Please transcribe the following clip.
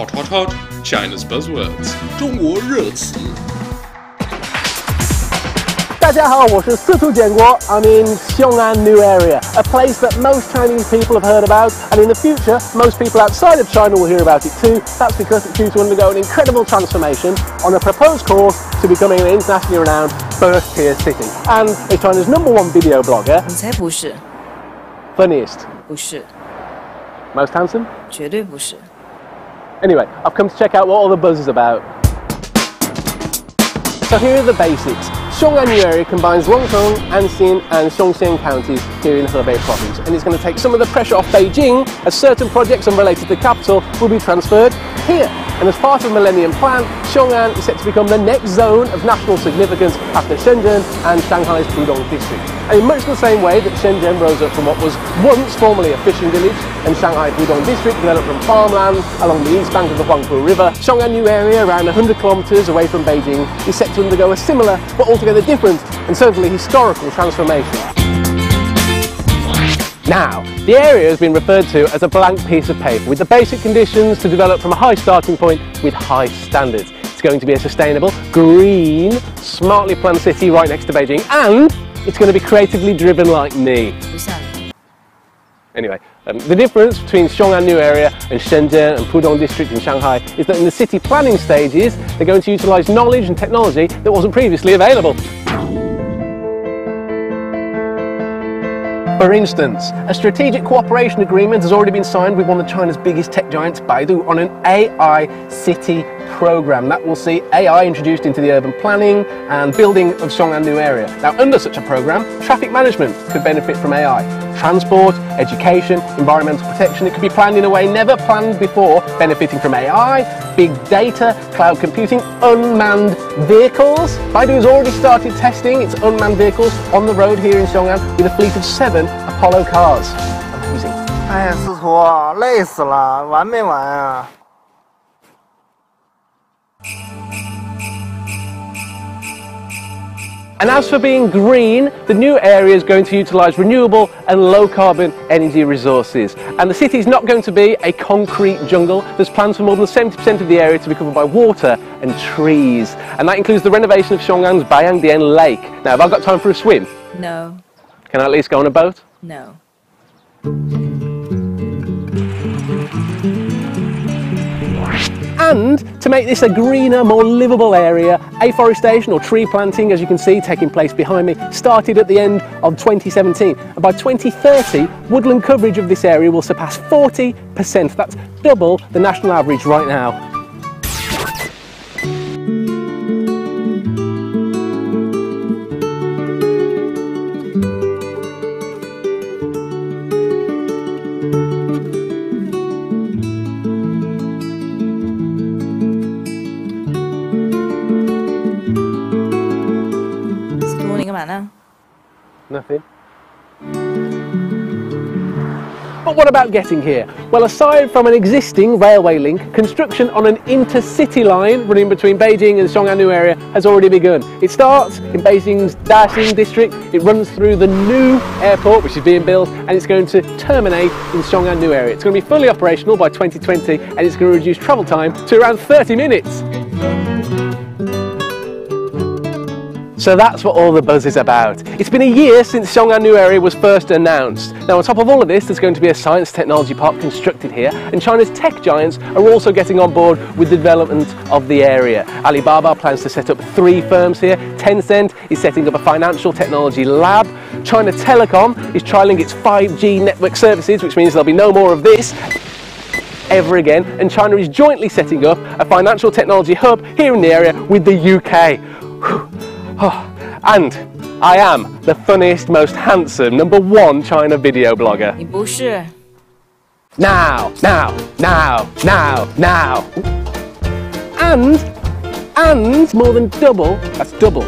Hot Hot Hot China's Buzzwords 中国热词。大家好，我是司徒建国。I'm in Xiong'an New Area, a place that most Chinese people have heard about, and in the future, most people outside of China will hear about it too. That's because it's due to undergo an incredible transformation on a proposed course to becoming an internationally renowned first-tier city. And it's China's number one video blogger, 你才不是， funniest, 不是， most handsome. 绝对不是。 Anyway, I've come to check out what all the buzz is about. So here are the basics. Xiong'an Area combines Rongcheng, Anxin and Xiongxian counties here in Hebei province and it's going to take some of the pressure off Beijing as certain projects unrelated to the capital will be transferred here. And as part of the Millennium Plan, Xiong'an is set to become the next zone of national significance after Shenzhen and Shanghai's Pudong district. And in much the same way that Shenzhen rose up from what was once formerly a fishing village and Shanghai Pudong district developed from farmland along the east bank of the Huangpu River, Xiong'an New Area, around 100 kilometres away from Beijing, is set to undergo a similar but altogether different and certainly historical transformation. Now, the area has been referred to as a blank piece of paper with the basic conditions to develop from a high starting point with high standards. It's going to be a sustainable, green, smartly planned city right next to Beijing and it's going to be creatively driven like me. Anyway, um, the difference between Xiong'an New Area and Shenzhen and Pudong District in Shanghai is that in the city planning stages, they're going to utilise knowledge and technology that wasn't previously available. For instance, a strategic cooperation agreement has already been signed with one of China's biggest tech giants, Baidu, on an AI city program that will see AI introduced into the urban planning and building of Xiong'an New Area. Now, under such a program, traffic management could benefit from AI Transport, education, environmental protection, it could be planned in a way never planned before, benefiting from AI, big data, cloud computing, unmanned vehicles. Baidu has already started testing its unmanned vehicles on the road here in Xiong'an with a fleet of seven Apollo cars. Amazing. 哎呀，司徒，累死了，完没完啊？ And as for being green, the new area is going to utilise renewable and low carbon energy resources. And the city is not going to be a concrete jungle. There's plans for more than 70% of the area to be covered by water and trees. And that includes the renovation of Xiong'an's Baiyangdian Lake. Now, have I got time for a swim? no Can I at least go on a boat? no，And to make this a greener, more livable area, afforestation or tree planting, as you can see taking place behind me, started at the end of 2017. And by 2030, woodland coverage of this area will surpass 40%. That's double the national average right now. kemana? Nothing. But what about getting here? Well, aside from an existing railway link, construction on an intercity line running between Beijing and Xiong'an New area has already begun. It starts in Beijing's Daxing district, it runs through the new airport, which is being built, and it's going to terminate in Xiong'an New area. It's going to be fully operational by 2020, and it's going to reduce travel time to around 30 minutes. So that's what all the buzz is about. It's been a year since Xiong'an New Area was first announced. Now on top of all of this, there's going to be a science technology park constructed here and China's tech giants are also getting on board with the development of the area. Alibaba plans to set up three firms here. Tencent is setting up a financial technology lab. China Telecom is trialling its 5G network services, which means there'll be no more of this ever again. And China is jointly setting up a financial technology hub here in the area with the UK. Whew Oh, and I am the funniest, most handsome number one China video blogger. 你不是， Now, now, now, now, now. And, and more than double, that's double,